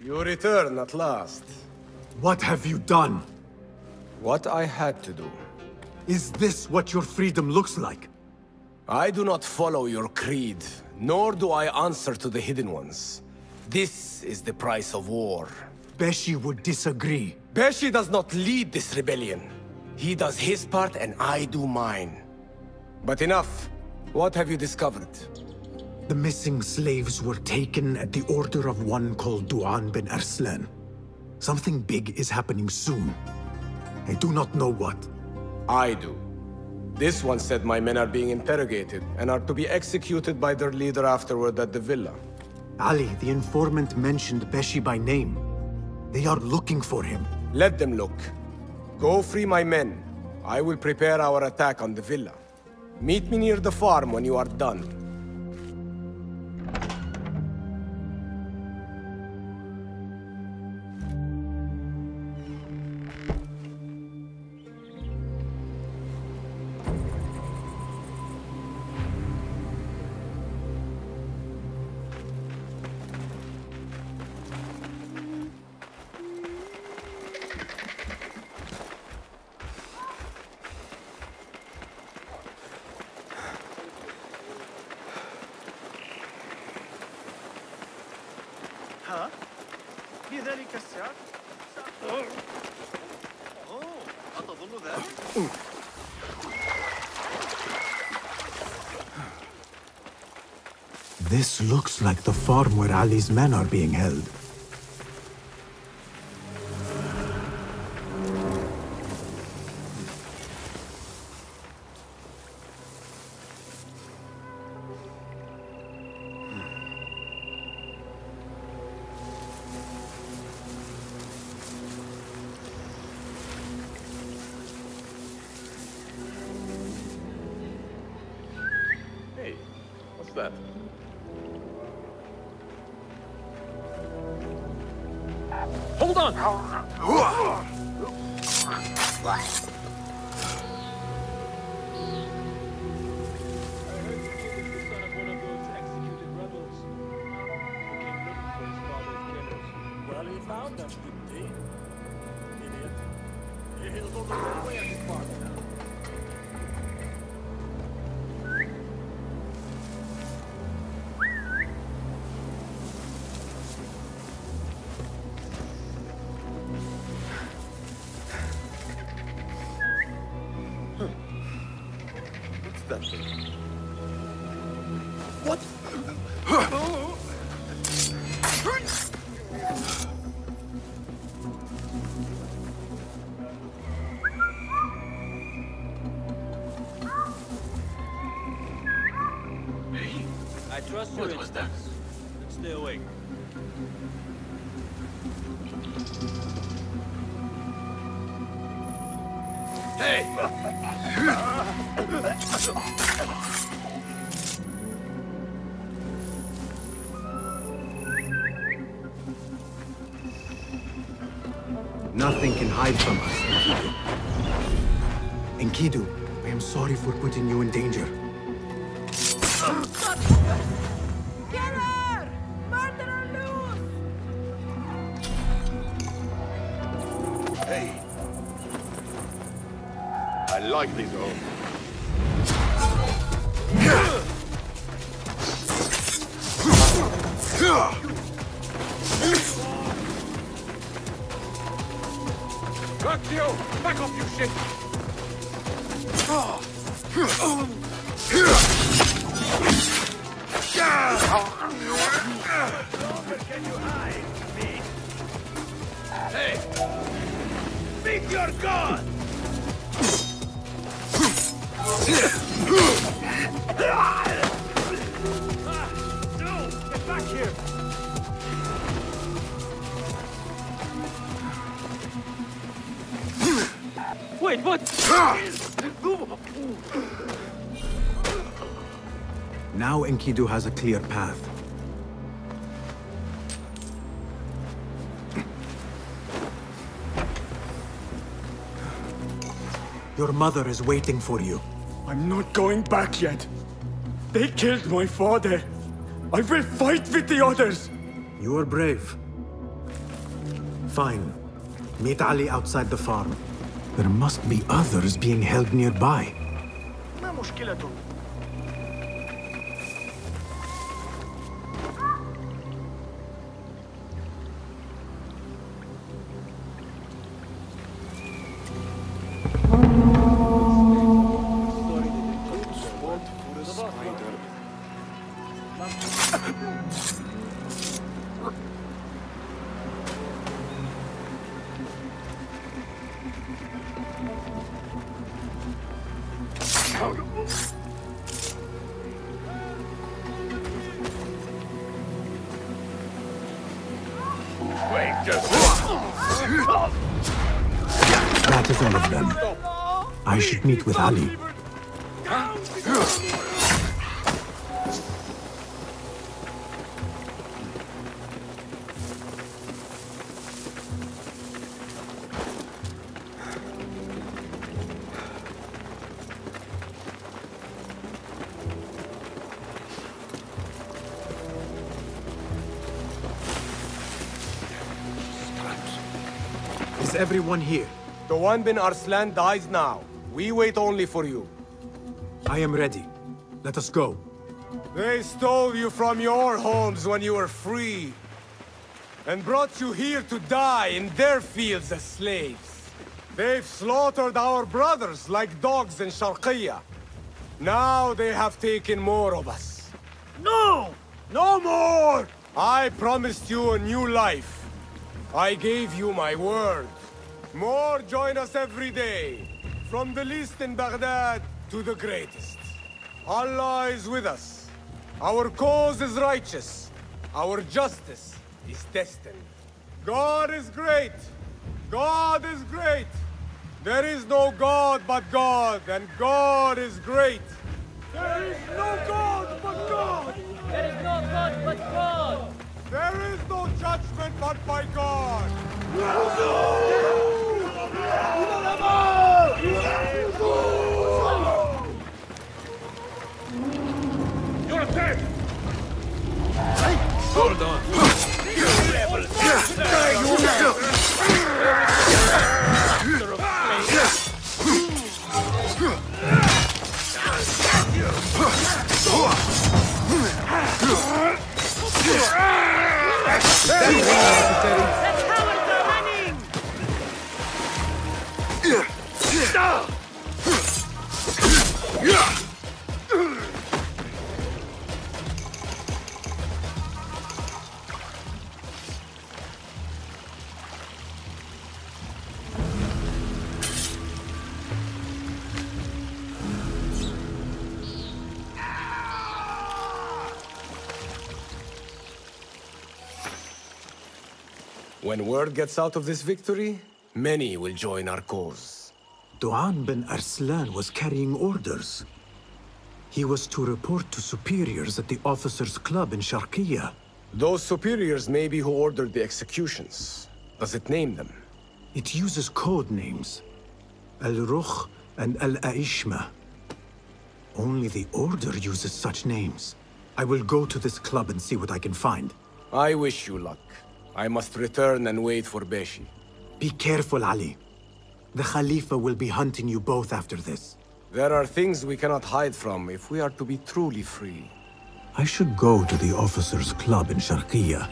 You return at last. What have you done? What I had to do. Is this what your freedom looks like? I do not follow your creed, nor do I answer to the Hidden Ones. This is the price of war. Beshi would disagree. Beshi does not lead this rebellion. He does his part and I do mine. But enough. What have you discovered? The missing slaves were taken at the order of one called Dogan bin Arslan. Something big is happening soon. I do not know what. I do. This one said my men are being interrogated and are to be executed by their leader afterward at the villa. Ali, the informant mentioned Beshi by name. They are looking for him. Let them look. Go free my men. I will prepare our attack on the villa. Meet me near the farm when you are done. ذلك السعر؟ أوه أتظن ذلك؟ This looks like the farm where Ali's men are being held. That? Hold on! Found us, didn't he? Idiot. He'll go the wrong way at his father trust What was that? Stay awake. Hey! Nothing can hide from us, Enkidu. Enkidu, I am sorry for putting you in danger. Like these homes. Got you! Back off, you shit! Ah. Hey! Meet your god! Ah, no! Get back here! Wait, what? Now Enkidu has a clear path. Your mother is waiting for you. I'm not going back yet. They killed my father. I will fight with the others. You are brave. Fine. Meet Ali outside the farm. There must be others being held nearby. ما مشكلته؟ That is all of them. I should meet with Ali. Is everyone here? Dogan bin Arslan dies now. We wait only for you. I am ready. Let us go. They stole you from your homes when you were free. And brought you here to die in their fields as slaves. They've slaughtered our brothers like dogs in Sharqiyya. Now they have taken more of us. No! No more! I promised you a new life. I gave you my word. More join us every day. From the least in Baghdad to the greatest. Allah is with us. Our cause is righteous. Our justice is destined. God is great. God is great. There is no God but God, and God is great. There is no God but God. There is no God but God! There is no judgment but by God. You're dead! Hold on! The When word gets out of this victory, many will join our cause. Dogan bin Arslan was carrying orders. He was to report to superiors at the officers' club in Sharqiyya. Those superiors may be who ordered the executions. Does it name them? It uses code names. Al-Rukh and Al-Aishma. Only the Order uses such names. I will go to this club and see what I can find. I wish you luck. I must return and wait for Beshi. Be careful, Ali. The Khalifa will be hunting you both after this. There are things we cannot hide from if we are to be truly free. I should go to the officers' club in Sharqiyya